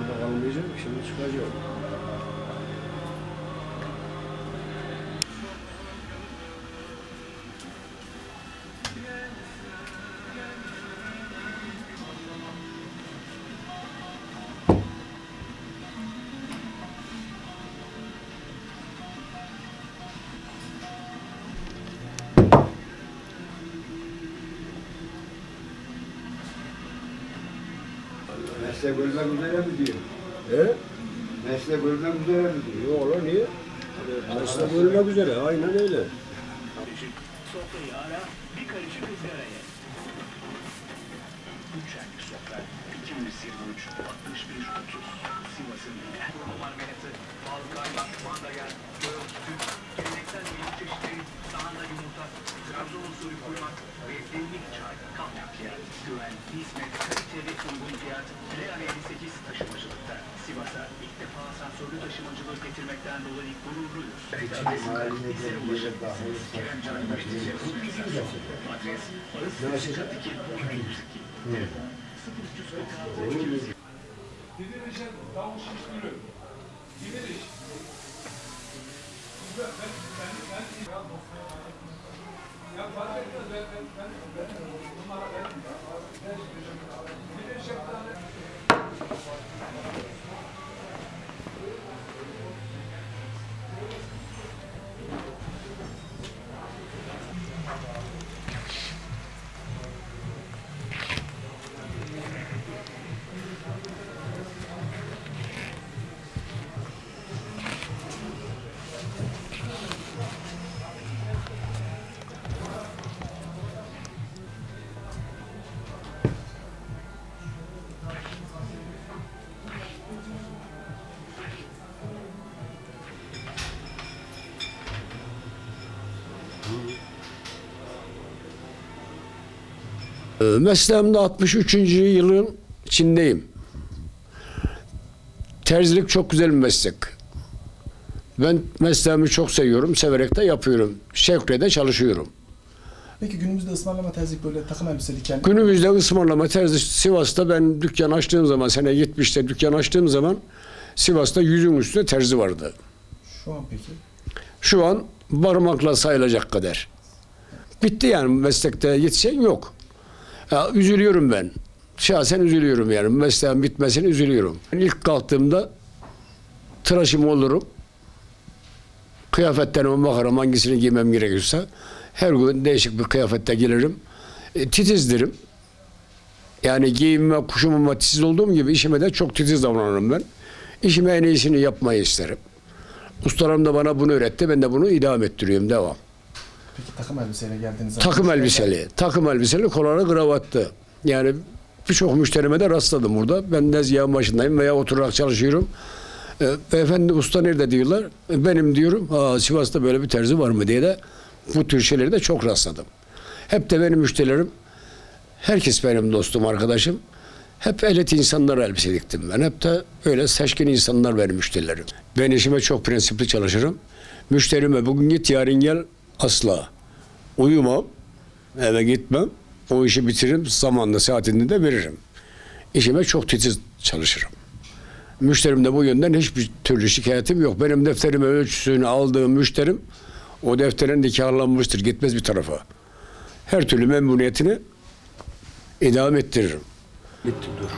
Burada kalmayacağım ki şimdi çıkacağım. Meslek ölmek üzere mi diyor? He? Meslek ölmek üzere mi diyor? Yok lan niye? Aslında bölümek üzere. Aynen öyle. Sofrayı ara, bir karışık ızgaraya. Üçerli sofra, 223, 61, 30. usulü kuymak ve demlik çay, kamyakya, güven, hizmet, kalite ve uygun fiyat, Real 58 taşımacılıkta. Sivas'a ilk defa asansörlü taşımacılığı getirmekten dolayı gururluyuz. Mahalline Bizlere geldiği ulaşın. dahil Kerem Can Üniversitesi Adres Arız Sıçratıki 202 Telefon 0346 Didiriş'e tavuk şiş ürün. Didiriş. Güzel, ben, ben, ben, Mesleğimde 63. yılın içindeyim. Terzilik çok güzel bir meslek. Ben mesleğimi çok seviyorum, severek de yapıyorum. Şevkle de çalışıyorum. Peki günümüzde ısmarlama terzik böyle takım elbiseliyken Günümüzde ısmarlama terzi Sivas'ta ben dükkan açtığım zaman, sene 70'te dükkan açtığım zaman Sivas'ta yüzün üstünde terzi vardı. şu an peki Şu an parmakla sayılacak kadar. Bitti yani meslekte yetişen yok. Ya, üzülüyorum ben. Şahsen üzülüyorum yani. Mesleğin bitmesine üzülüyorum. İlk kalktığımda tıraşım olurum. Kıyafetlerime bakarım hangisini giymem gerekiyorsa. Her gün değişik bir kıyafette gelirim. E, titizdirim. Yani giyinme, kuşamama titiz olduğum gibi işime de çok titiz davranırım ben. İşime en iyisini yapmayı isterim. Ustalarım da bana bunu öğretti. Ben de bunu idam ettiriyorum. Devam. Peki takım elbiseyle geldiğiniz zaman Takım elbiseli. Takım elbiseli kolara gravattı. Yani birçok müşterime de rastladım burada. Ben tezgahın başındayım veya oturarak çalışıyorum. E, beyefendi usta nerede diyorlar. E, benim diyorum. Aa, Sivas'ta böyle bir terzi var mı diye de bu tür şeyleri de çok rastladım. Hep de benim müşterilerim herkes benim dostum, arkadaşım. Hep elit insanlara elbise diktim ben. Hep de öyle seçkin insanlar benim müşterilerim. Ben işime çok prensipli çalışırım. Müşterime bugün git yarın gel asla. Uyumam, eve gitmem. O işi bitiririm, zamanında saatinde de veririm. İşime çok titiz çalışırım. Müşterimde bu yönden hiçbir türlü şikayetim yok. Benim defterime ölçüsünü aldığım müşterim o defterin nikahlanmıştır. Gitmez bir tarafa. Her türlü memnuniyetini idame ettiririm. Bitti dur.